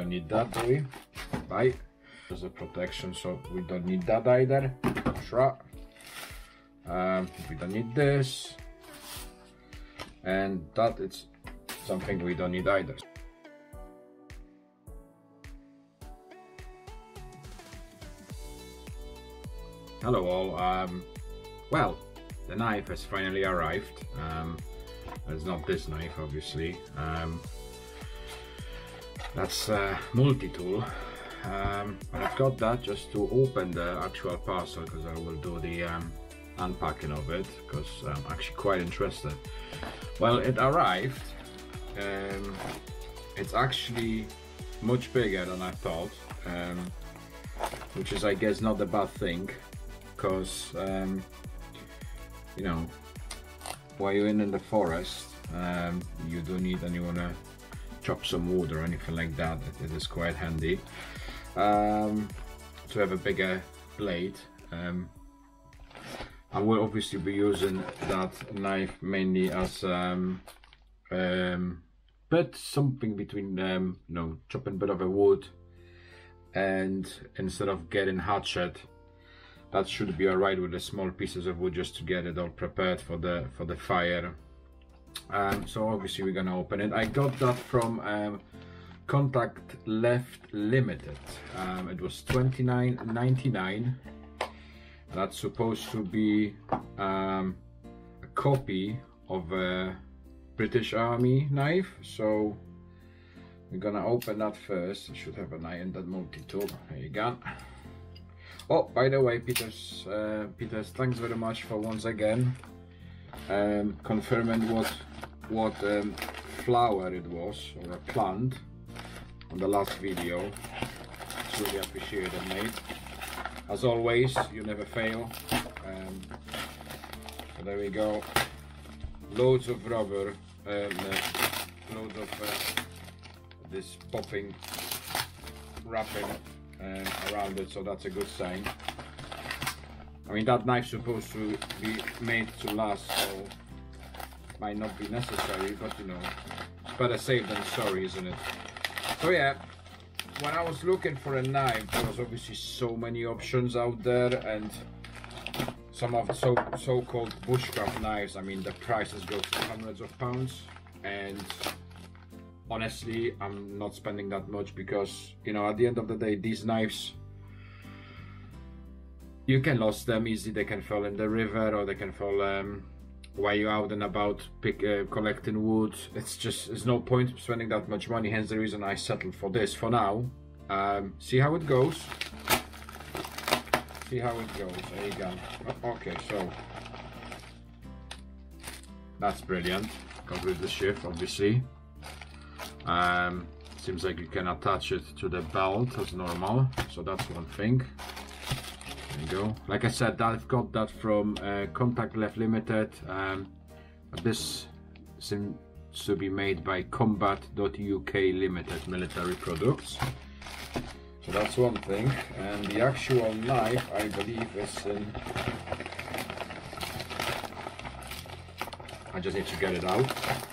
don't need that, do we? Right? There's a protection, so we don't need that either. Um, we don't need this. And that is something we don't need either. Hello all. Um, well, the knife has finally arrived. Um, it's not this knife, obviously. Um, that's a multi-tool. Um, but I've got that just to open the actual parcel because I will do the um, unpacking of it because I'm actually quite interested. Well, it arrived. Um, it's actually much bigger than I thought, um, which is, I guess, not a bad thing because um, you know while you're in, in the forest um, you don't need and you want to chop some wood or anything like that it, is quite handy. Um, to have a bigger blade um, I will obviously be using that knife mainly as um, um, but something between um, you know chopping bit of a wood and instead of getting hatchet that should be alright with the small pieces of wood just to get it all prepared for the for the fire um, so obviously we're gonna open it. I got that from um, Contact Left Limited. Um, it was 29.99 that's supposed to be um, a copy of a British Army knife. So we're gonna open that first. I should have an eye in that multi-tool there you go. Oh, by the way, Peters, uh, Peters, thanks very much for once again um, confirming what what um, flower it was or a plant on the last video. It's really appreciated, mate. As always, you never fail. Um, so there we go. Loads of rubber, um, uh, loads of uh, this popping wrapping um, around it, so that's a good sign. I mean, that knife's supposed to be made to last, so might not be necessary, but you know, it's better safe than sorry, isn't it? So yeah, when I was looking for a knife, there was obviously so many options out there, and some of so so-called bushcraft knives. I mean, the prices go to hundreds of pounds, and honestly i'm not spending that much because you know at the end of the day these knives you can lose them easy. They can fall in the river or they can fall um, while you're out and about pick uh, collecting wood. It's just there's no point spending that much money hence the reason i settled for this for now. Um, see how it goes. See how it goes. There you go. Oh, okay so. That's brilliant. With the shift obviously. Um, seems like you can attach it to the belt as normal. So that's one thing you go like I said I've got that from uh, Contact Left Limited um, this seems to be made by Combat.uk Limited military products so that's one thing and the actual knife I believe is in I just need to get it out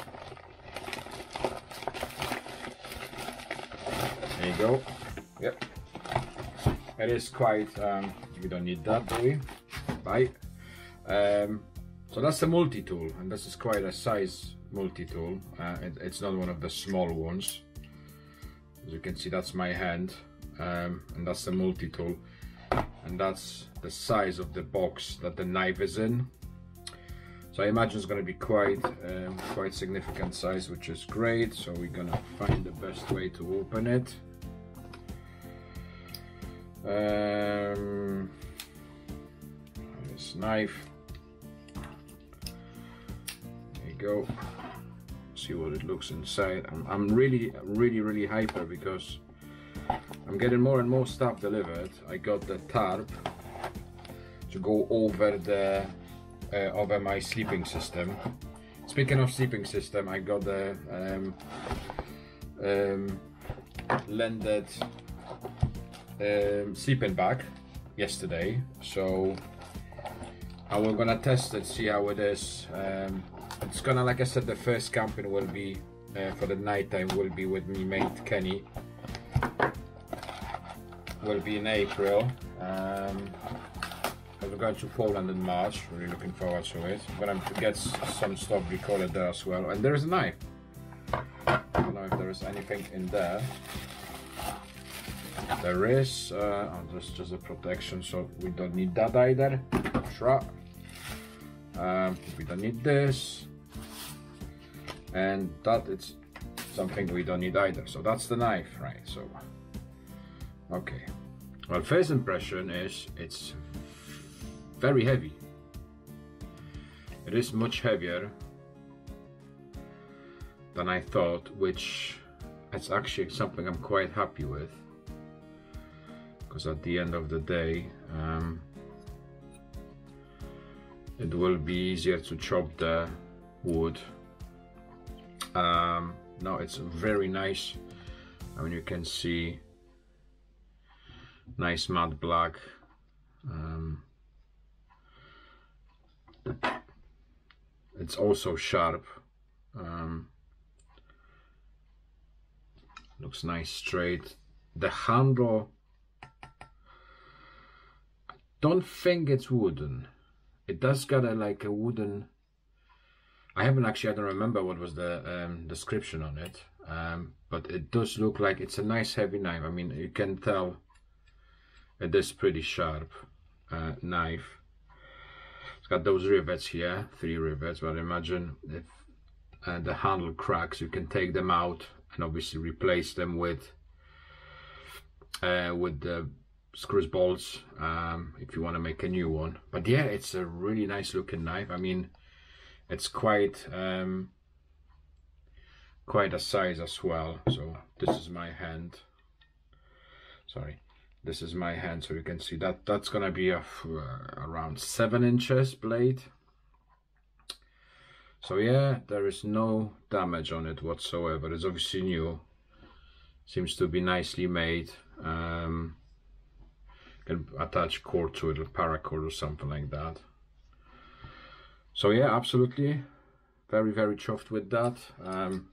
There you go. Yep. It is quite, um, we don't need that, do we? Right. Um, so that's the multi-tool, and this is quite a size multi-tool. Uh, it, it's not one of the small ones. As you can see, that's my hand, um, and that's the multi-tool. And that's the size of the box that the knife is in. So I imagine it's going to be quite, um, quite significant size, which is great. So we're going to find the best way to open it. Um, this knife. There you go. See what it looks inside. I'm, I'm really, really, really hyper because I'm getting more and more stuff delivered. I got the tarp to go over the uh, over my sleeping system. Speaking of sleeping system, I got the um, um, landed um, sleeping bag yesterday so and we're gonna test it see how it is um, it's gonna like I said the first camping will be uh, for the night time will be with me mate Kenny will be in April. Um, we're going to Poland in March. Really looking forward to it. I'm gonna get some stuff recorded there as well. And there's a knife. I don't know if there is anything in there. There is. Uh, oh, just just a protection, so we don't need that either. Sure. Um, we don't need this, and that it's something we don't need either. So that's the knife, right? So okay. Well, first impression is it's very heavy. It is much heavier than I thought, which is actually something I'm quite happy with. Because at the end of the day, um, it will be easier to chop the wood. Um, no, it's very nice. I mean, you can see nice matte black. Um, it's also sharp. Um, looks nice straight. The handle, don't think it's wooden. It does got a like a wooden. I haven't actually. I don't remember what was the um, description on it, um, but it does look like it's a nice heavy knife. I mean, you can tell it is pretty sharp uh, knife. It's got those rivets here, three rivets, but imagine if uh, the handle cracks, you can take them out and obviously replace them with uh, with the screws bolts um, if you want to make a new one. But yeah, it's a really nice looking knife. I mean, it's quite um, quite a size as well. So this is my hand. Sorry, this is my hand so you can see that that's gonna be a, uh, around seven inches blade so yeah there is no damage on it whatsoever it's obviously new seems to be nicely made um, can attach cord to it a paracord or something like that. So yeah absolutely. Very very chuffed with that. Um,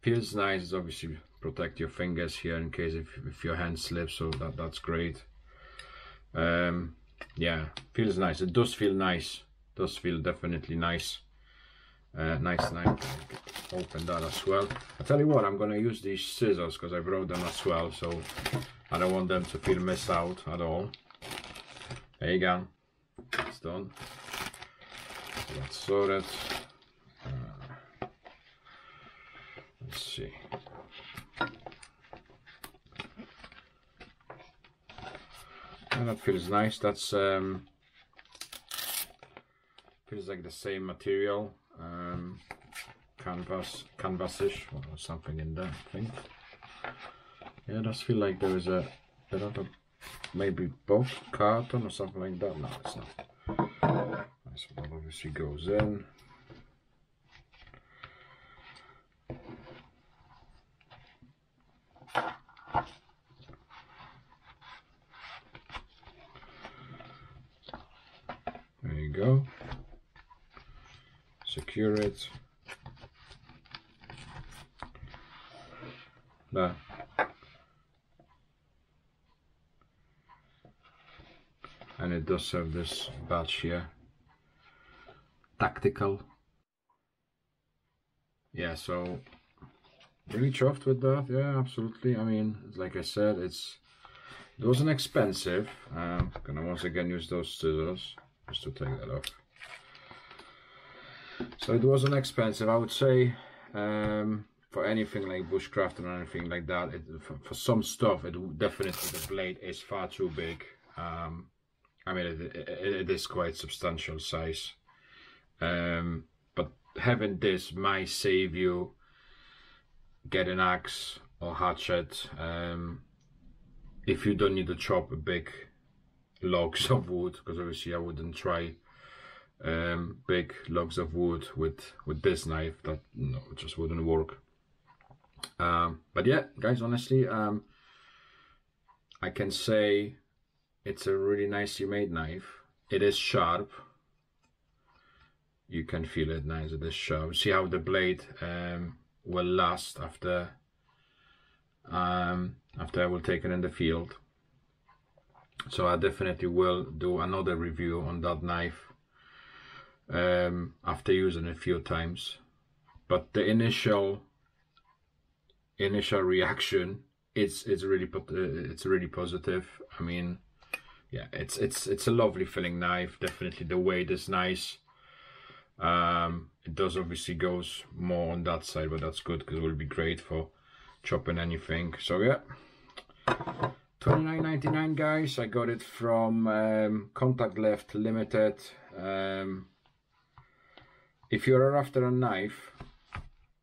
feels nice obviously protect your fingers here in case if, if your hand slips so that that's great. Um, yeah feels nice. It does feel nice. Does feel definitely nice. Uh, nice knife open that as well. I tell you what I'm gonna use these scissors because I brought them as well so I don't want them to feel missed out at all. There you go. It's done. So that's sorted. Uh, let's see. And that feels nice. That's um, feels like the same material um, canvas canvasish or something in there I think yeah it does feel like there is a bit of a maybe both carton or something like that no it's not nice that obviously goes in There you go. Secure it. There. And it does have this badge here. Tactical. Yeah, so really chuffed with that. Yeah, absolutely. I mean, like I said, it's it wasn't expensive. I'm gonna once again use those scissors just to take that off. So it wasn't expensive, I would say. Um, for anything like bushcraft or anything like that, it, for, for, some stuff, it definitely the blade is far too big. Um, I mean, it, it, it is quite substantial size. Um, but having this might save you get an axe or hatchet um, if you don't need to chop big logs of wood because obviously I wouldn't try um, big logs of wood with with this knife that no just wouldn't work um, but yeah guys honestly um, I can say it's a really nicely made knife. It is sharp. You can feel it nice it is sharp. See how the blade um, will last after um, after I will take it in the field. So I definitely will do another review on that knife um, after using it a few times. But the initial initial reaction it's it's really it's really positive. I mean yeah it's it's it's a lovely filling knife definitely the weight is nice. Um, it does obviously goes more on that side but that's good because it will be great for chopping anything. So yeah. 29.99 guys. I got it from um, contact left limited. Um, if you're after a knife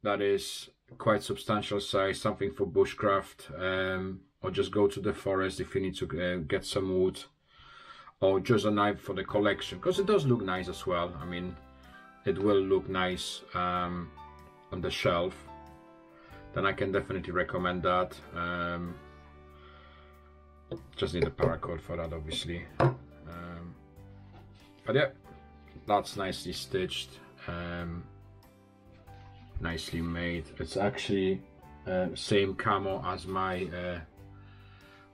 that is quite substantial size something for bushcraft um, or just go to the forest if you need to uh, get some wood or just a knife for the collection because it does look nice as well. I mean it will look nice um, on the shelf. Then I can definitely recommend that um, just need a paracord for that obviously. Um, but yeah that's nicely stitched um, nicely made. It's actually uh, same camo as my uh,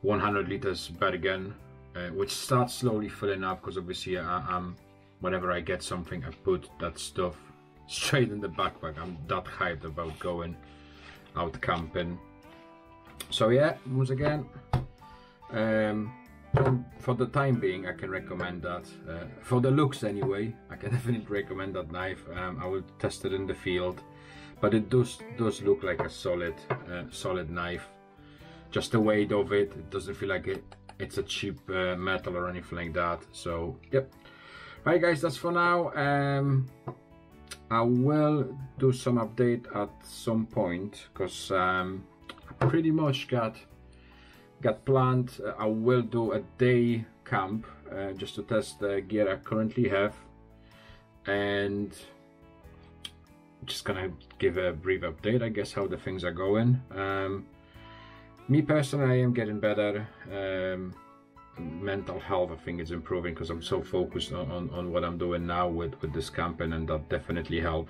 100 liters Bergen uh, which starts slowly filling up because obviously I, I'm whenever I get something, I put that stuff straight in the backpack. I'm that hyped about going out camping. So yeah, once again, um, for the time being, I can recommend that. Uh, for the looks anyway, I can definitely recommend that knife. Um, I will test it in the field, but it does does look like a solid uh, solid knife. Just the weight of it, it doesn't feel like it it's a cheap uh, metal or anything like that. So yep, Right guys, that's for now. Um, I will do some update at some point because um, I pretty much got got planned. Uh, I will do a day camp uh, just to test the gear I currently have and just gonna give a brief update I guess how the things are going. Um, me personally I am getting better. Um, mental health I think is improving because I'm so focused on, on, on, what I'm doing now with, with this campaign and that definitely help.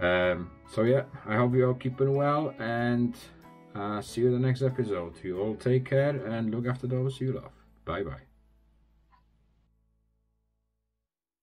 Um, so yeah, I hope you're all keeping well and uh, see you in the next episode. You all take care and look after those you love. Bye bye.